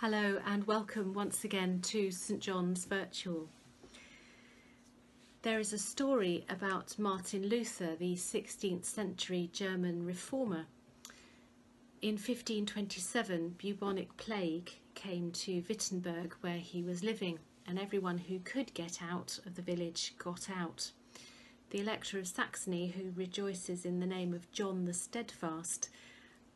Hello and welcome once again to St John's Virtual. There is a story about Martin Luther, the 16th century German reformer. In 1527, bubonic plague came to Wittenberg where he was living and everyone who could get out of the village got out. The Elector of Saxony, who rejoices in the name of John the Steadfast,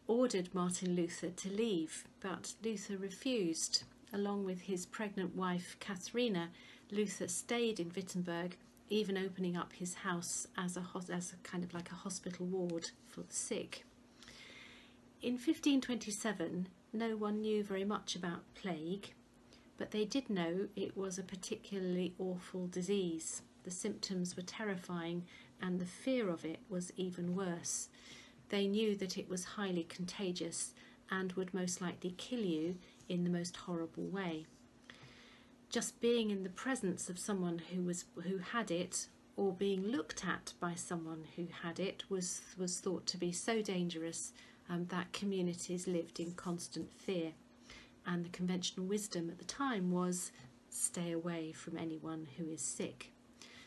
ordered Martin Luther to leave, but Luther refused. Along with his pregnant wife Katharina, Luther stayed in Wittenberg, even opening up his house as a, as a kind of like a hospital ward for the sick. In 1527, no one knew very much about plague, but they did know it was a particularly awful disease. The symptoms were terrifying and the fear of it was even worse. They knew that it was highly contagious and would most likely kill you in the most horrible way. Just being in the presence of someone who was who had it or being looked at by someone who had it was was thought to be so dangerous um, that communities lived in constant fear and the conventional wisdom at the time was stay away from anyone who is sick.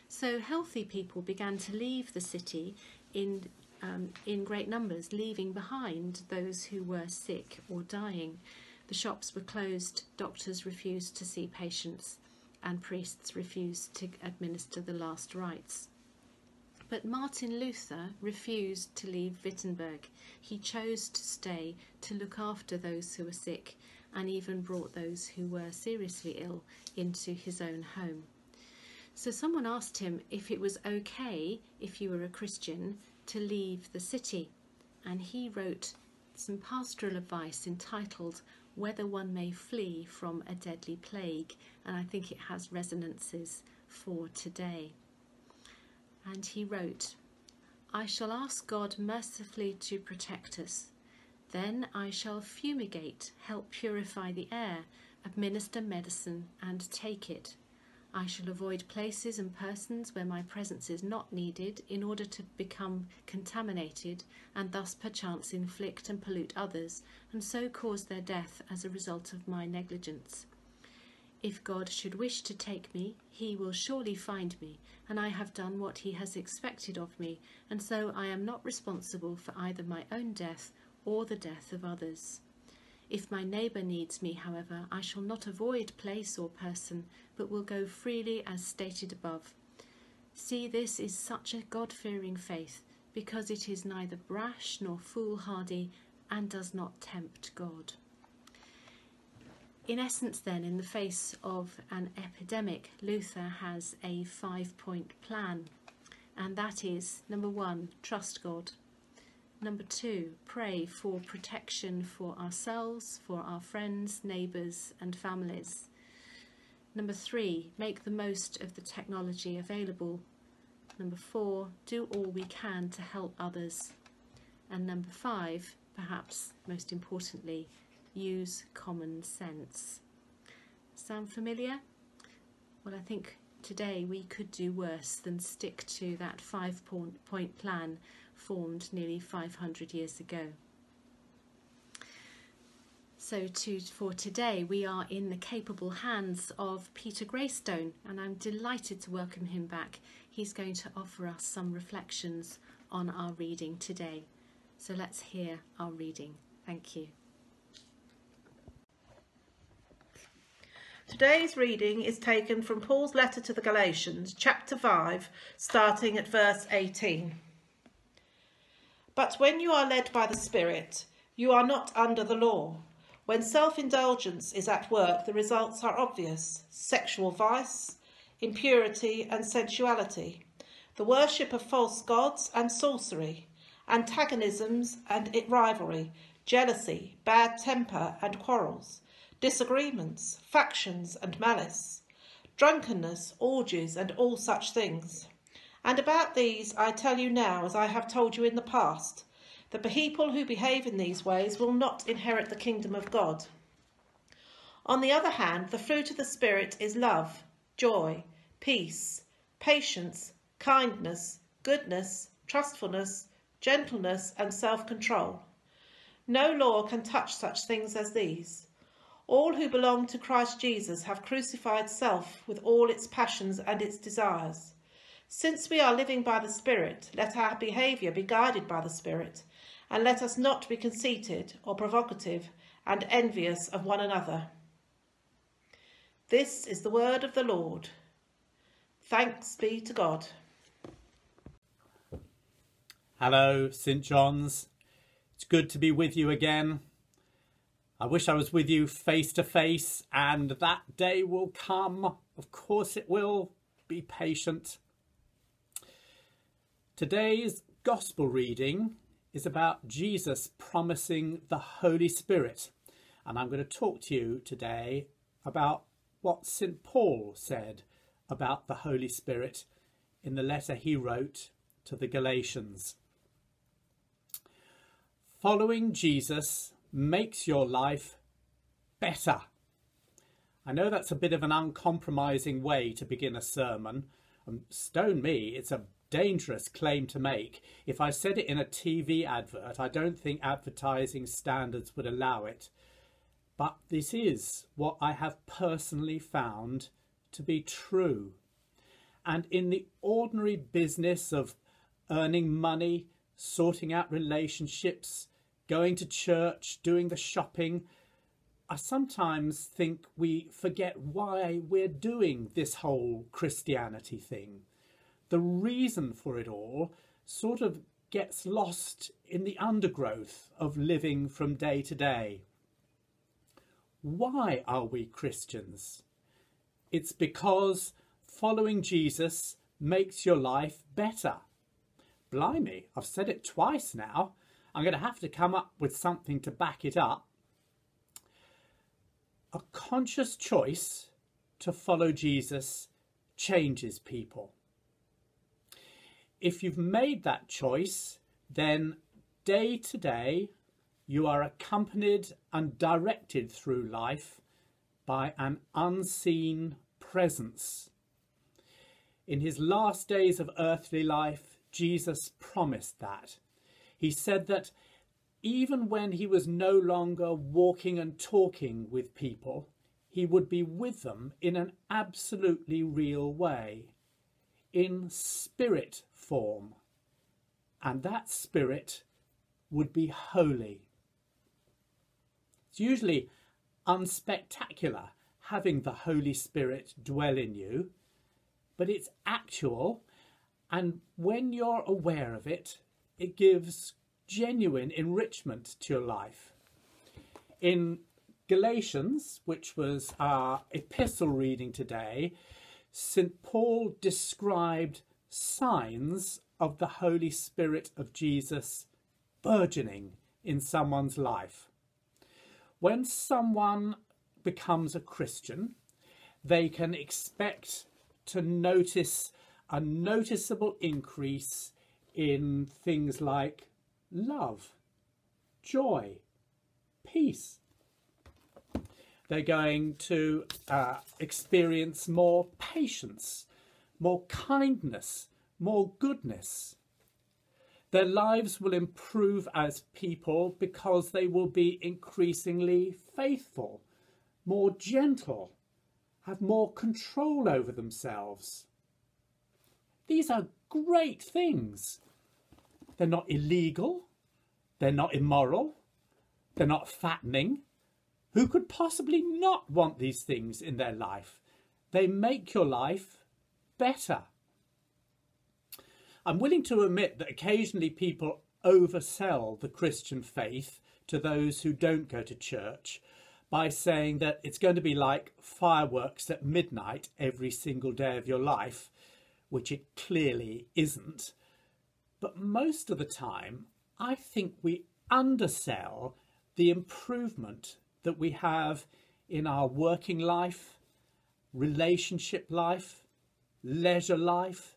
So healthy people began to leave the city in um, in great numbers, leaving behind those who were sick or dying. The shops were closed, doctors refused to see patients, and priests refused to administer the last rites. But Martin Luther refused to leave Wittenberg. He chose to stay to look after those who were sick and even brought those who were seriously ill into his own home. So someone asked him if it was okay if you were a Christian to leave the city, and he wrote some pastoral advice entitled Whether One May Flee from a Deadly Plague, and I think it has resonances for today. And he wrote, I shall ask God mercifully to protect us. Then I shall fumigate, help purify the air, administer medicine, and take it. I shall avoid places and persons where my presence is not needed in order to become contaminated and thus perchance inflict and pollute others and so cause their death as a result of my negligence. If God should wish to take me, he will surely find me, and I have done what he has expected of me, and so I am not responsible for either my own death or the death of others. If my neighbour needs me, however, I shall not avoid place or person, but will go freely as stated above. See, this is such a God fearing faith, because it is neither brash nor foolhardy and does not tempt God. In essence, then, in the face of an epidemic, Luther has a five point plan, and that is number one, trust God. Number two, pray for protection for ourselves, for our friends, neighbours, and families. Number three, make the most of the technology available. Number four, do all we can to help others. And number five, perhaps most importantly, use common sense. Sound familiar? Well, I think today we could do worse than stick to that five point plan formed nearly 500 years ago. So to, for today, we are in the capable hands of Peter Graystone, and I'm delighted to welcome him back. He's going to offer us some reflections on our reading today. So let's hear our reading. Thank you. Today's reading is taken from Paul's letter to the Galatians, chapter 5, starting at verse 18. But when you are led by the Spirit, you are not under the law. When self indulgence is at work, the results are obvious sexual vice, impurity, and sensuality, the worship of false gods and sorcery, antagonisms and rivalry, jealousy, bad temper and quarrels, disagreements, factions and malice, drunkenness, orgies, and all such things. And about these I tell you now, as I have told you in the past, that the people who behave in these ways will not inherit the kingdom of God. On the other hand, the fruit of the Spirit is love, joy, peace, patience, kindness, goodness, trustfulness, gentleness, and self control. No law can touch such things as these. All who belong to Christ Jesus have crucified self with all its passions and its desires. Since we are living by the Spirit, let our behaviour be guided by the Spirit, and let us not be conceited or provocative and envious of one another. This is the word of the Lord. Thanks be to God. Hello, St. John's. It's good to be with you again. I wish I was with you face to face, and that day will come. Of course, it will. Be patient. Today's Gospel reading is about Jesus promising the Holy Spirit, and I'm going to talk to you today about what St. Paul said about the Holy Spirit in the letter he wrote to the Galatians. Following Jesus makes your life better. I know that's a bit of an uncompromising way to begin a sermon. Um, stone me, it's a dangerous claim to make. If I said it in a TV advert, I don't think advertising standards would allow it. But this is what I have personally found to be true. And in the ordinary business of earning money, sorting out relationships, going to church, doing the shopping, I sometimes think we forget why we're doing this whole Christianity thing. The reason for it all sort of gets lost in the undergrowth of living from day to day. Why are we Christians? It's because following Jesus makes your life better. Blimey, I've said it twice now. I'm going to have to come up with something to back it up. A conscious choice to follow Jesus changes people. If you've made that choice, then day to day you are accompanied and directed through life by an unseen presence. In his last days of earthly life, Jesus promised that. He said that even when he was no longer walking and talking with people, he would be with them in an absolutely real way, in spirit form. And that spirit would be holy. It's usually unspectacular having the Holy Spirit dwell in you, but it's actual, and when you're aware of it, it gives genuine enrichment to your life. In Galatians, which was our epistle reading today, St. Paul described signs of the Holy Spirit of Jesus burgeoning in someone's life. When someone becomes a Christian, they can expect to notice a noticeable increase in things like love, joy, peace. They're going to uh, experience more patience, more kindness, more goodness. Their lives will improve as people because they will be increasingly faithful, more gentle, have more control over themselves. These are great things. They're not illegal. They're not immoral. They're not fattening. Who could possibly not want these things in their life? They make your life better. I'm willing to admit that occasionally people oversell the Christian faith to those who don't go to church by saying that it's going to be like fireworks at midnight every single day of your life, which it clearly isn't. But most of the time, I think we undersell the improvement that we have in our working life, relationship life, leisure life,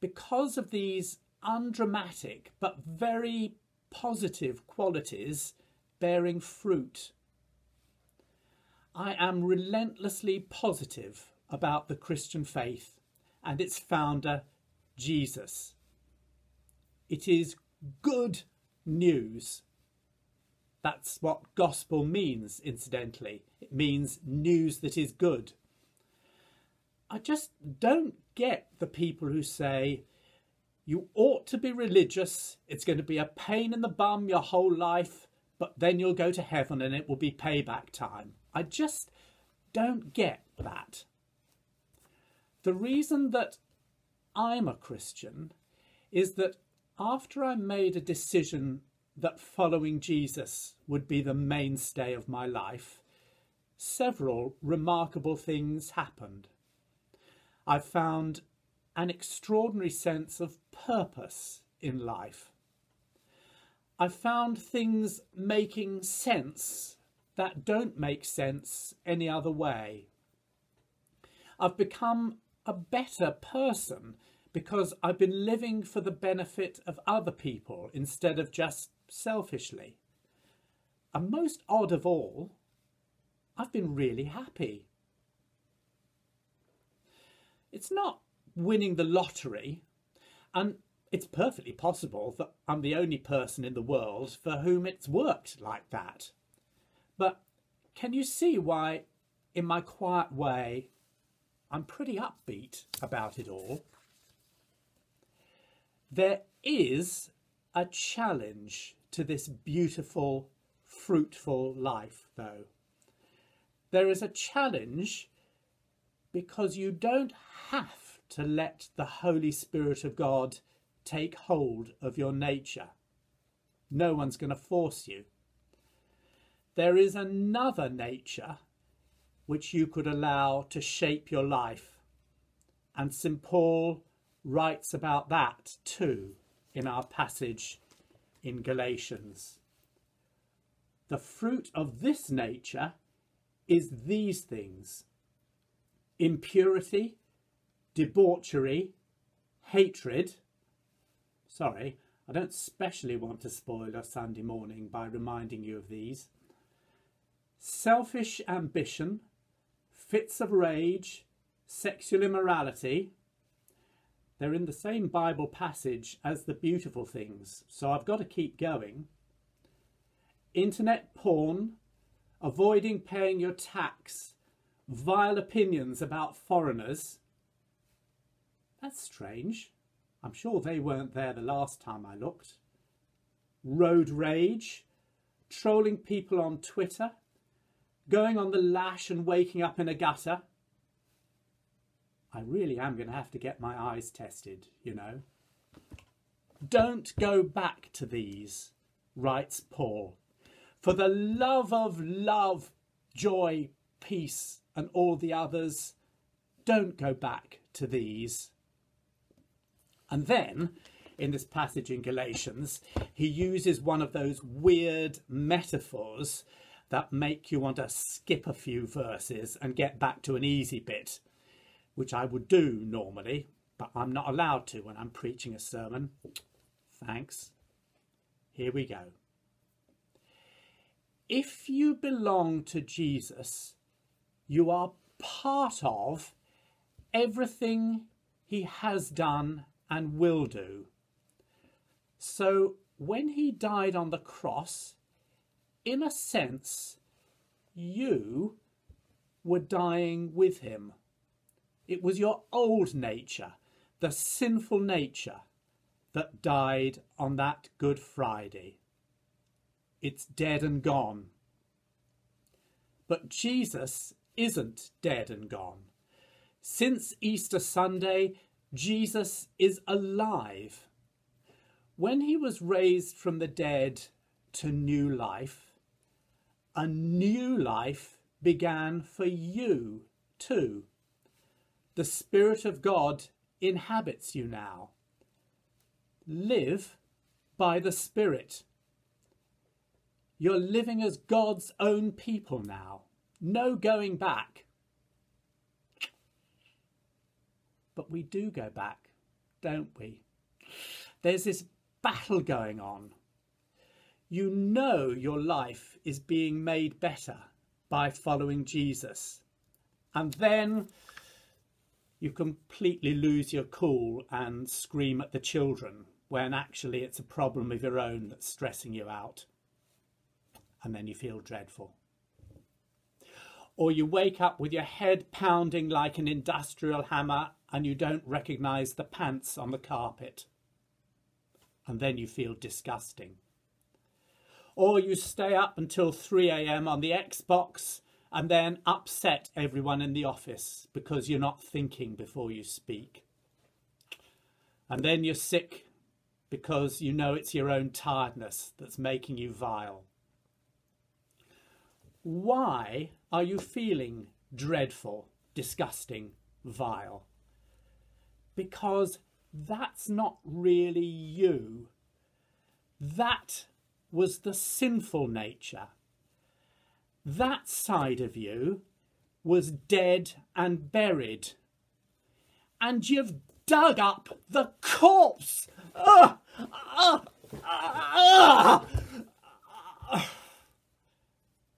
because of these undramatic but very positive qualities bearing fruit. I am relentlessly positive about the Christian faith and its founder, Jesus. It is good news. That's what gospel means, incidentally. It means news that is good. I just don't get the people who say, you ought to be religious, it's going to be a pain in the bum your whole life, but then you'll go to heaven and it will be payback time. I just don't get that. The reason that I'm a Christian is that after I made a decision that following Jesus would be the mainstay of my life, several remarkable things happened. I found an extraordinary sense of purpose in life. I found things making sense that don't make sense any other way. I've become a better person because I've been living for the benefit of other people instead of just selfishly. And most odd of all, I've been really happy. It's not winning the lottery, and it's perfectly possible that I'm the only person in the world for whom it's worked like that. But can you see why, in my quiet way, I'm pretty upbeat about it all? There is a challenge to this beautiful, fruitful life, though. There is a challenge because you don't have to let the Holy Spirit of God take hold of your nature. No one's going to force you. There is another nature which you could allow to shape your life. And St. Paul writes about that too in our passage in Galatians. The fruit of this nature is these things impurity, debauchery, hatred. Sorry, I don't specially want to spoil a Sunday morning by reminding you of these. Selfish ambition, fits of rage, sexual immorality, they're in the same Bible passage as the beautiful things, so I've got to keep going. Internet porn, avoiding paying your tax, vile opinions about foreigners. That's strange. I'm sure they weren't there the last time I looked. Road rage, trolling people on Twitter, going on the lash and waking up in a gutter. I really am going to have to get my eyes tested, you know. Don't go back to these, writes Paul. For the love of love, joy, peace, and all the others, don't go back to these. And then, in this passage in Galatians, he uses one of those weird metaphors that make you want to skip a few verses and get back to an easy bit which I would do normally, but I'm not allowed to when I'm preaching a sermon. Thanks. Here we go. If you belong to Jesus, you are part of everything he has done and will do. So when he died on the cross, in a sense, you were dying with him. It was your old nature, the sinful nature, that died on that Good Friday. It's dead and gone. But Jesus isn't dead and gone. Since Easter Sunday, Jesus is alive. When he was raised from the dead to new life, a new life began for you too. The Spirit of God inhabits you now. Live by the Spirit. You're living as God's own people now. No going back. But we do go back, don't we? There's this battle going on. You know your life is being made better by following Jesus. And then you completely lose your cool and scream at the children when actually it's a problem of your own that's stressing you out. and then you feel dreadful. Or you wake up with your head pounding like an industrial hammer and you don't recognize the pants on the carpet, and then you feel disgusting. Or you stay up until 3 a.m. on the Xbox and then upset everyone in the office because you're not thinking before you speak. And then you're sick because you know it's your own tiredness that's making you vile. Why are you feeling dreadful, disgusting, vile? Because that's not really you. That was the sinful nature. That side of you was dead and buried. And you've dug up the corpse.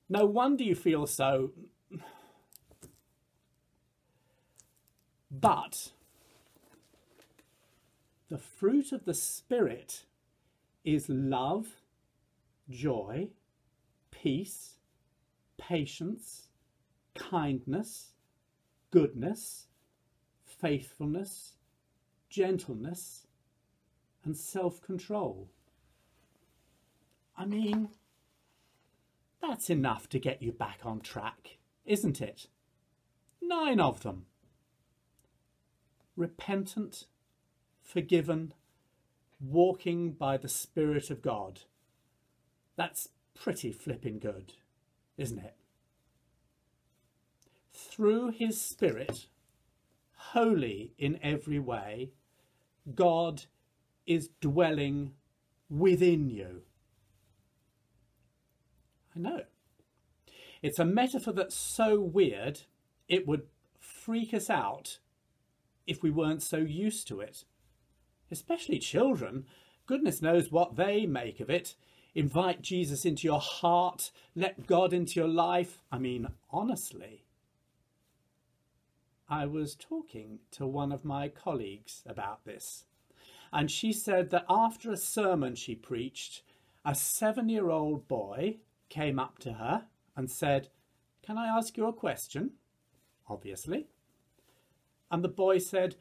No wonder you feel so. But the fruit of the Spirit is love, joy, peace, patience, kindness, goodness, faithfulness, gentleness, and self control. I mean, that's enough to get you back on track, isn't it? Nine of them. Repentant, forgiven, walking by the Spirit of God. That's pretty flippin' good, isn't it? Through His Spirit, holy in every way, God is dwelling within you. I know. It's a metaphor that's so weird, it would freak us out if we weren't so used to it. Especially children. Goodness knows what they make of it. Invite Jesus into your heart, let God into your life. I mean, honestly. I was talking to one of my colleagues about this, and she said that after a sermon she preached, a seven year old boy came up to her and said, Can I ask you a question? Obviously. And the boy said,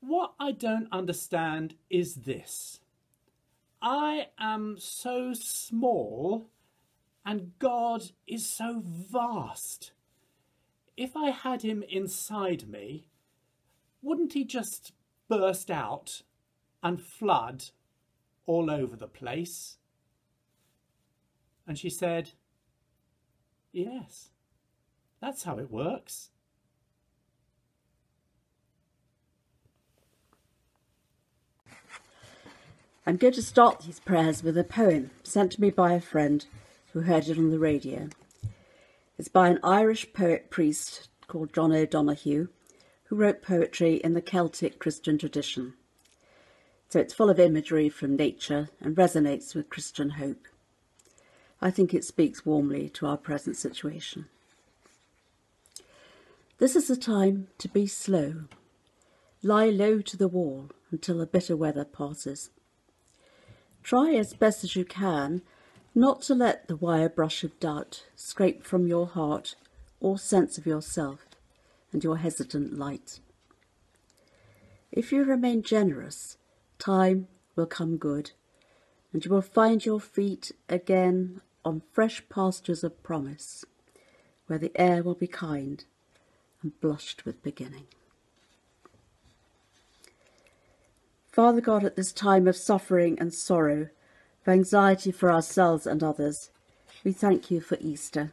What I don't understand is this I am so small and God is so vast. If I had him inside me, wouldn't he just burst out and flood all over the place? And she said, Yes, that's how it works. I'm going to start these prayers with a poem sent to me by a friend who heard it on the radio. It's by an Irish poet priest called John O'Donoghue, who wrote poetry in the Celtic Christian tradition. So it's full of imagery from nature and resonates with Christian hope. I think it speaks warmly to our present situation. This is a time to be slow. Lie low to the wall until the bitter weather passes. Try as best as you can not to let the wire brush of doubt scrape from your heart all sense of yourself and your hesitant light. If you remain generous, time will come good, and you will find your feet again on fresh pastures of promise, where the air will be kind and blushed with beginning. Father God, at this time of suffering and sorrow, of anxiety for ourselves and others, we thank you for Easter,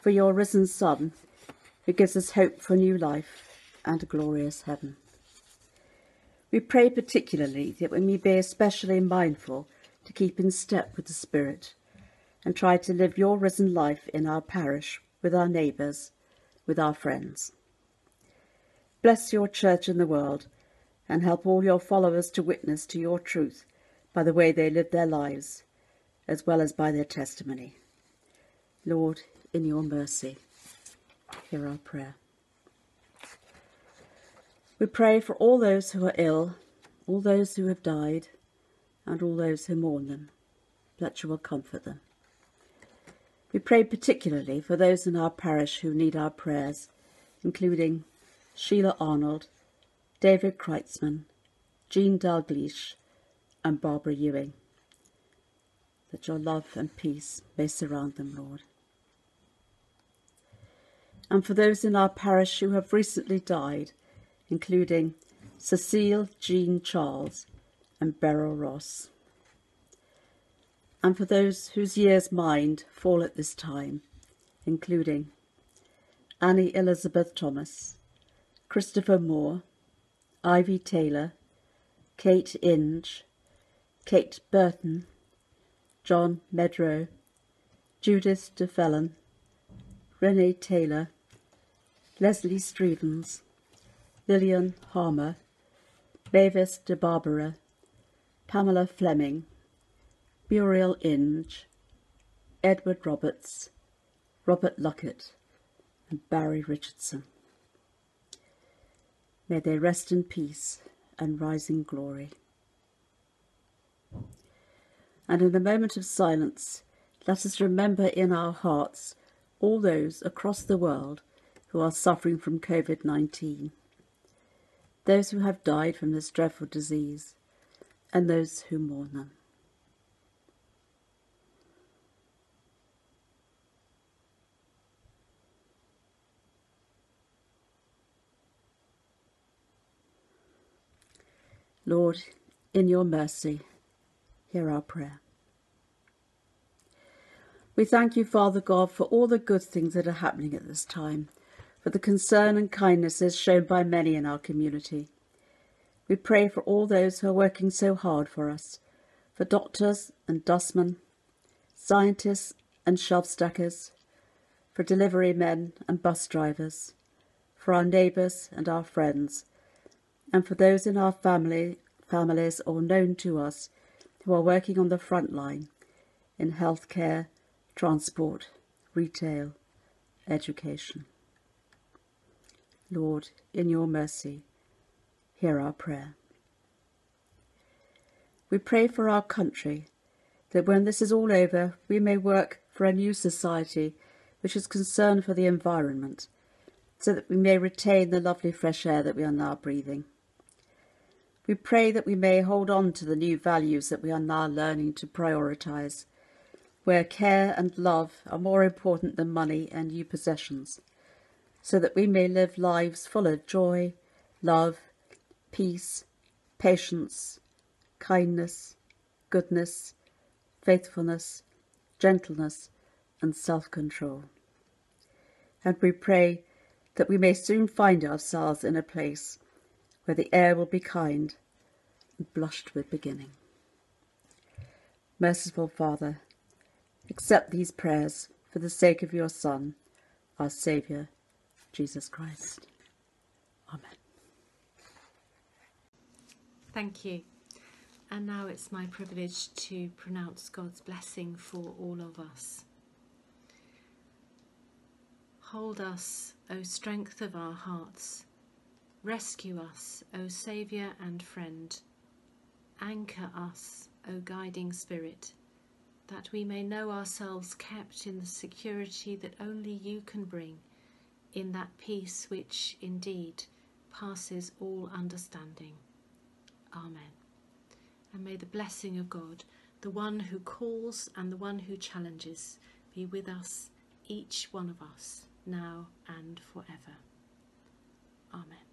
for your risen Son, who gives us hope for new life and a glorious heaven. We pray particularly that we may be especially mindful to keep in step with the Spirit and try to live your risen life in our parish, with our neighbours, with our friends. Bless your church in the world and help all your followers to witness to your truth by the way they live their lives, as well as by their testimony. Lord, in your mercy, hear our prayer. We pray for all those who are ill, all those who have died, and all those who mourn them, that you will comfort them. We pray particularly for those in our parish who need our prayers, including Sheila Arnold, David Kreitzman, Jean Dalgleish, and Barbara Ewing. That your love and peace may surround them, Lord. And for those in our parish who have recently died, including Cecile Jean Charles and Beryl Ross. And for those whose years mind fall at this time, including Annie Elizabeth Thomas, Christopher Moore, Ivy Taylor, Kate Inge, Kate Burton, John Medrow, Judith DeFellon, Renee Taylor, Leslie Stevens, Lillian Harmer, Mavis de Barbara, Pamela Fleming, Muriel Inge, Edward Roberts, Robert Luckett, and Barry Richardson. May they rest in peace and rise in glory. And in a moment of silence, let us remember in our hearts all those across the world who are suffering from COVID 19, those who have died from this dreadful disease, and those who mourn them. Lord, in your mercy, hear our prayer. We thank you, Father God, for all the good things that are happening at this time, for the concern and kindnesses shown by many in our community. We pray for all those who are working so hard for us, for doctors and dustmen, scientists and shelf stackers, for delivery men and bus drivers, for our neighbours and our friends, and for those in our family, families or known to us who are working on the front line in healthcare, transport, retail, education. Lord, in your mercy, hear our prayer. We pray for our country, that when this is all over, we may work for a new society which is concerned for the environment, so that we may retain the lovely fresh air that we are now breathing. We pray that we may hold on to the new values that we are now learning to prioritise, where care and love are more important than money and new possessions, so that we may live lives full of joy, love, peace, patience, kindness, goodness, faithfulness, gentleness, and self control. And we pray that we may soon find ourselves in a place where the air will be kind and blushed with beginning. Merciful Father, accept these prayers for the sake of your Son, our Saviour, Jesus Christ. Amen. Thank you. And now it's my privilege to pronounce God's blessing for all of us. Hold us, O strength of our hearts Rescue us, O Saviour and Friend. Anchor us, O Guiding Spirit, that we may know ourselves kept in the security that only you can bring, in that peace which indeed passes all understanding. Amen. And may the blessing of God, the one who calls and the one who challenges, be with us, each one of us, now and forever. Amen.